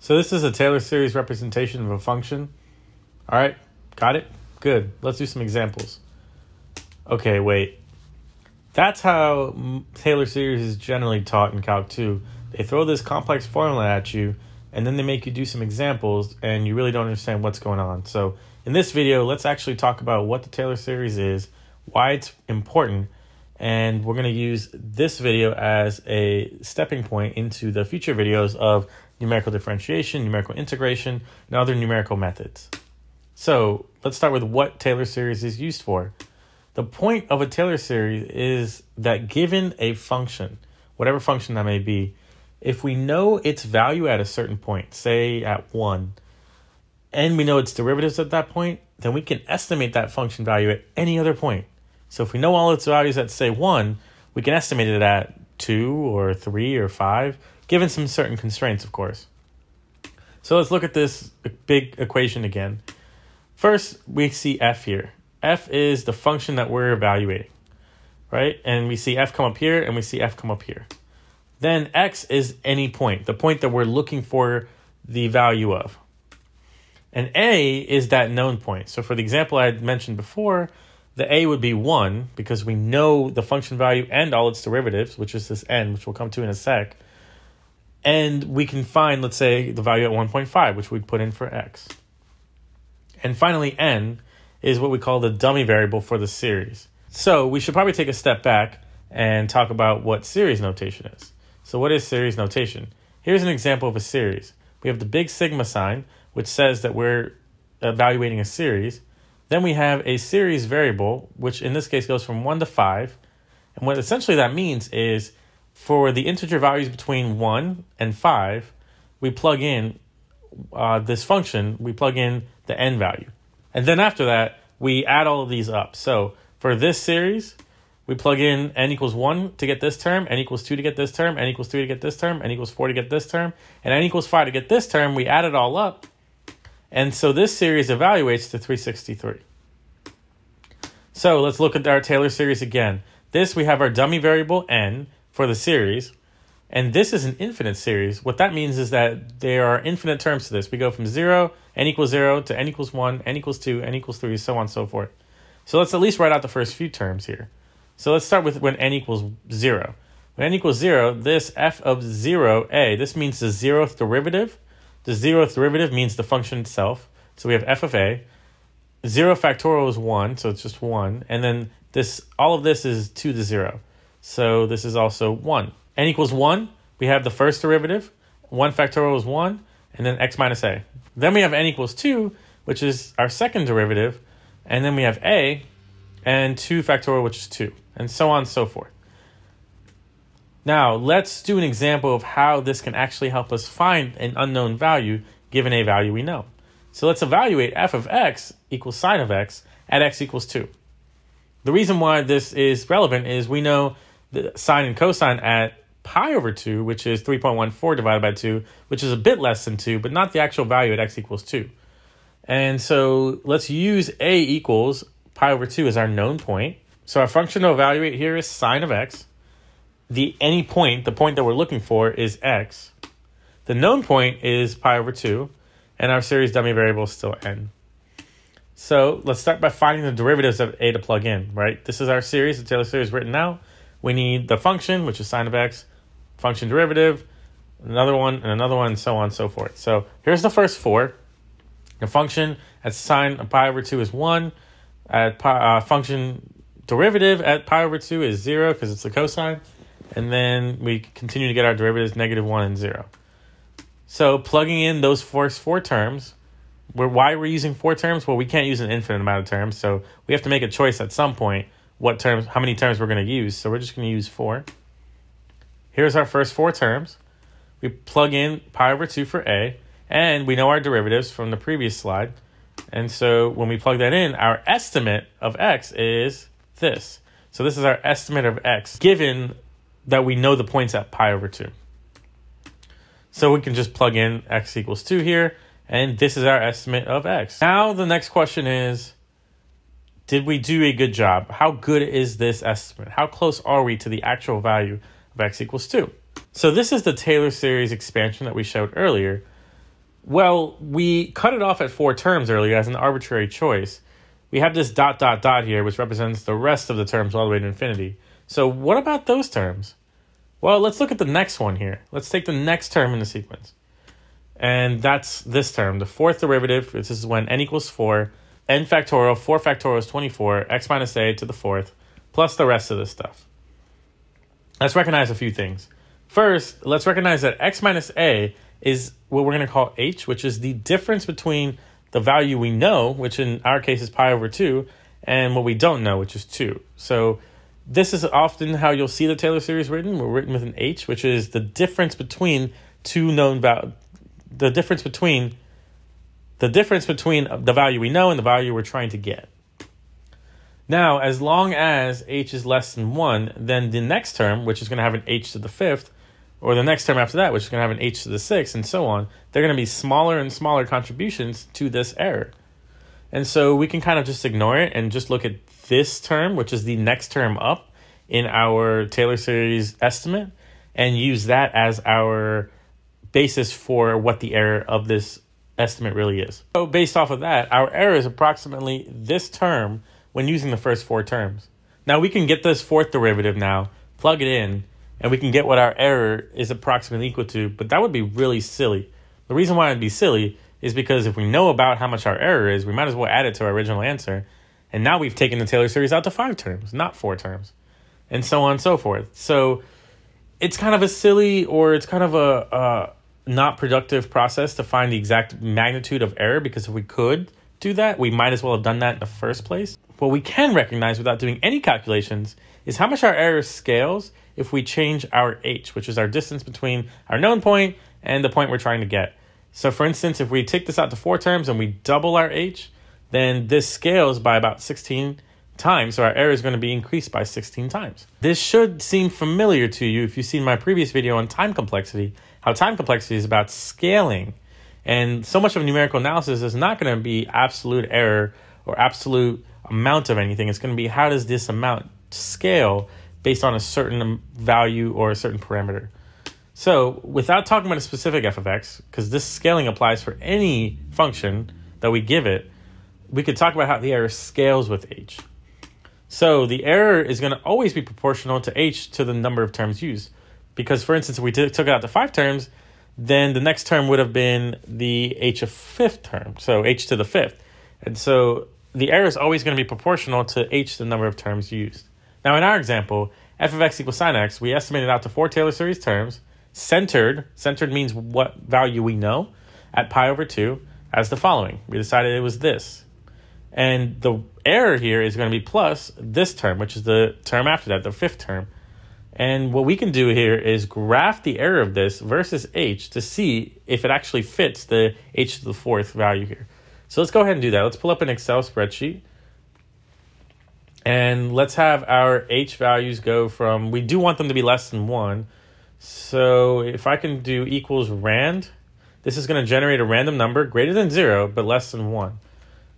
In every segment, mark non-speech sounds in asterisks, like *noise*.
So this is a Taylor series representation of a function. All right, got it? Good. Let's do some examples. Okay, wait. That's how Taylor series is generally taught in Calc 2. They throw this complex formula at you, and then they make you do some examples, and you really don't understand what's going on. So in this video, let's actually talk about what the Taylor series is, why it's important, and we're going to use this video as a stepping point into the future videos of numerical differentiation, numerical integration, and other numerical methods. So let's start with what Taylor series is used for. The point of a Taylor series is that given a function, whatever function that may be, if we know its value at a certain point, say at 1, and we know its derivatives at that point, then we can estimate that function value at any other point. So if we know all its values at, say, 1, we can estimate it at 2 or 3 or 5, given some certain constraints, of course. So let's look at this big equation again. First, we see f here. f is the function that we're evaluating, right? And we see f come up here and we see f come up here. Then x is any point, the point that we're looking for the value of. And a is that known point. So for the example I had mentioned before, the a would be 1 because we know the function value and all its derivatives, which is this n, which we'll come to in a sec. And we can find, let's say, the value at 1.5, which we'd put in for x. And finally, n is what we call the dummy variable for the series. So we should probably take a step back and talk about what series notation is. So what is series notation? Here's an example of a series. We have the big sigma sign, which says that we're evaluating a series. Then we have a series variable, which in this case goes from 1 to 5. And what essentially that means is for the integer values between 1 and 5, we plug in uh, this function, we plug in the n value. And then after that, we add all of these up. So for this series, we plug in n equals 1 to get this term, n equals 2 to get this term, n equals 3 to get this term, n equals 4 to get this term, and n equals 5 to get this term. We add it all up. And so this series evaluates to 363. So let's look at our Taylor series again. This, we have our dummy variable n for the series, and this is an infinite series. What that means is that there are infinite terms to this. We go from 0, n equals 0, to n equals 1, n equals 2, n equals 3, so on and so forth. So let's at least write out the first few terms here. So let's start with when n equals 0. When n equals 0, this f of 0a, this means the zeroth derivative. The zeroth derivative means the function itself. So we have f of a. 0 factorial is 1, so it's just 1. And then this all of this is 2 to 0. So this is also 1. n equals 1, we have the first derivative. 1 factorial is 1, and then x minus a. Then we have n equals 2, which is our second derivative. And then we have a, and 2 factorial, which is 2, and so on and so forth. Now, let's do an example of how this can actually help us find an unknown value given a value we know. So let's evaluate f of x equals sine of x at x equals 2. The reason why this is relevant is we know the sine and cosine at pi over 2, which is 3.14 divided by 2, which is a bit less than 2, but not the actual value at x equals 2. And so let's use a equals pi over 2 as our known point. So our function to evaluate here is sine of x. The any point, the point that we're looking for is x. The known point is pi over 2 and our series dummy variable is still n. So let's start by finding the derivatives of a to plug in, right? This is our series, the Taylor series written now. We need the function, which is sine of x, function derivative, another one, and another one, and so on and so forth. So here's the first four. The function at sine of pi over 2 is 1. At pi, uh, function derivative at pi over 2 is 0 because it's the cosine. And then we continue to get our derivatives negative 1 and 0. So plugging in those first four terms, why we're using four terms? Well, we can't use an infinite amount of terms, so we have to make a choice at some point what terms, how many terms we're going to use. So we're just going to use four. Here's our first four terms. We plug in pi over 2 for a, and we know our derivatives from the previous slide. And so when we plug that in, our estimate of x is this. So this is our estimate of x, given that we know the points at pi over 2. So we can just plug in x equals 2 here, and this is our estimate of x. Now the next question is, did we do a good job? How good is this estimate? How close are we to the actual value of x equals 2? So this is the Taylor series expansion that we showed earlier. Well, we cut it off at four terms earlier as an arbitrary choice. We have this dot dot dot here, which represents the rest of the terms all the way to infinity. So what about those terms? Well, let's look at the next one here. Let's take the next term in the sequence. And that's this term, the fourth derivative. This is when n equals 4. N factorial, 4 factorial is 24, x minus a to the fourth, plus the rest of this stuff. Let's recognize a few things. First, let's recognize that x minus a is what we're going to call h, which is the difference between the value we know, which in our case is pi over 2, and what we don't know, which is 2. So this is often how you'll see the Taylor series written. We're written with an h, which is the difference between two known val- the difference between the difference between the value we know and the value we're trying to get. Now, as long as h is less than 1, then the next term, which is going to have an h to the fifth, or the next term after that, which is going to have an h to the sixth, and so on, they're going to be smaller and smaller contributions to this error. And so we can kind of just ignore it and just look at this term, which is the next term up in our Taylor series estimate, and use that as our basis for what the error of this estimate really is. So, based off of that, our error is approximately this term when using the first four terms. Now, we can get this fourth derivative now, plug it in, and we can get what our error is approximately equal to, but that would be really silly. The reason why it'd be silly is because if we know about how much our error is, we might as well add it to our original answer and now we've taken the Taylor series out to five terms, not four terms, and so on and so forth. So it's kind of a silly or it's kind of a, a not productive process to find the exact magnitude of error because if we could do that, we might as well have done that in the first place. What we can recognize without doing any calculations is how much our error scales if we change our h, which is our distance between our known point and the point we're trying to get. So, for instance, if we take this out to four terms and we double our h, then this scales by about 16 times, so our error is going to be increased by 16 times. This should seem familiar to you if you've seen my previous video on time complexity, how time complexity is about scaling. And so much of numerical analysis is not going to be absolute error or absolute amount of anything. It's going to be how does this amount scale based on a certain value or a certain parameter. So, without talking about a specific f of x, because this scaling applies for any function that we give it, we could talk about how the error scales with h. So the error is going to always be proportional to h to the number of terms used. Because, for instance, if we t- took it out to five terms, then the next term would have been the h of fifth term, so h to the fifth. And so the error is always going to be proportional to h the number of terms used. Now, in our example, f of x equals sine x, we estimated out to four Taylor series terms, centered, centered means what value we know, at pi over 2, as the following. We decided it was this. And the error here is going to be plus this term, which is the term after that, the fifth term. And what we can do here is graph the error of this versus h to see if it actually fits the h to the fourth value here. So let's go ahead and do that. Let's pull up an Excel spreadsheet. And let's have our h values go from, we do want them to be less than 1. So if I can do equals rand, this is going to generate a random number greater than 0, but less than 1.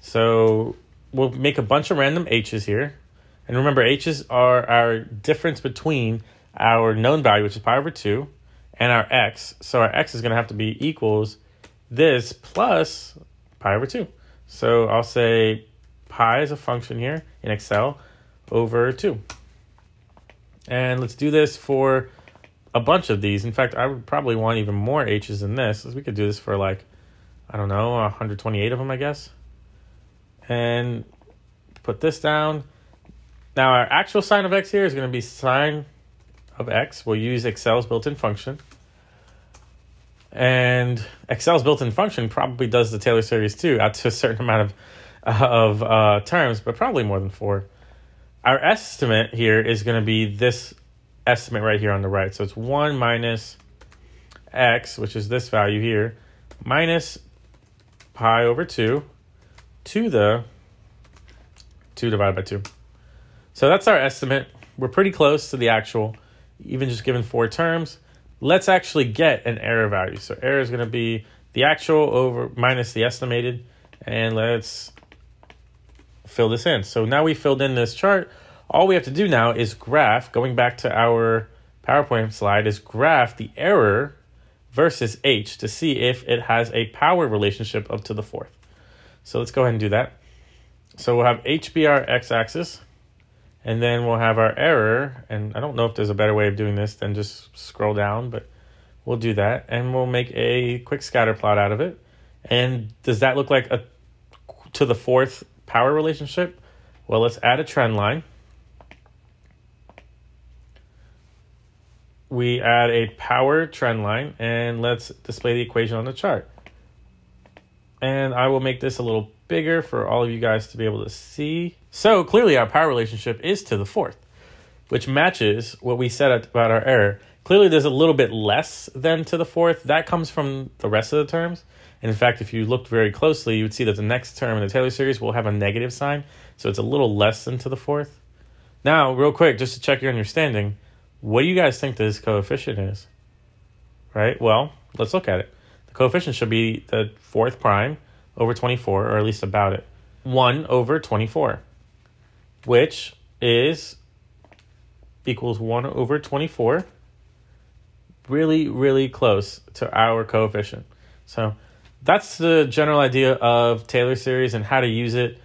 So we'll make a bunch of random h's here. And remember, h's are our difference between our known value, which is pi over 2, and our x. So our x is going to have to be equals this plus pi over 2. So I'll say pi is a function here in Excel over 2. And let's do this for a bunch of these. In fact, I would probably want even more h's than this. We could do this for like, I don't know, 128 of them, I guess and put this down. Now our actual sine of x here is going to be sine of x. We'll use Excel's built-in function. And Excel's built-in function probably does the Taylor series too, out to a certain amount of *laughs* of uh, terms, but probably more than four. Our estimate here is going to be this estimate right here on the right. So it's 1 minus x, which is this value here, minus pi over 2 to the 2 divided by 2. So that's our estimate. We're pretty close to the actual, even just given four terms. Let's actually get an error value. So error is going to be the actual over minus the estimated. And let's fill this in. So now we filled in this chart. All we have to do now is graph, going back to our PowerPoint slide, is graph the error versus h to see if it has a power relationship up to the fourth. So let's go ahead and do that. So we'll have HBR x-axis, and then we'll have our error, and I don't know if there's a better way of doing this than just scroll down, but we'll do that, and we'll make a quick scatter plot out of it. And does that look like a to the fourth power relationship? Well, let's add a trend line. We add a power trend line, and let's display the equation on the chart. And I will make this a little bigger for all of you guys to be able to see. So clearly our power relationship is to the fourth, which matches what we said about our error. Clearly there's a little bit less than to the fourth. That comes from the rest of the terms. And in fact, if you looked very closely, you would see that the next term in the Taylor series will have a negative sign. So it's a little less than to the fourth. Now, real quick, just to check your understanding, what do you guys think this coefficient is? Right? Well, let's look at it. The coefficient should be the fourth prime over 24, or at least about it. 1 over 24, which is equals 1 over 24. Really, really close to our coefficient. So that's the general idea of Taylor series and how to use it.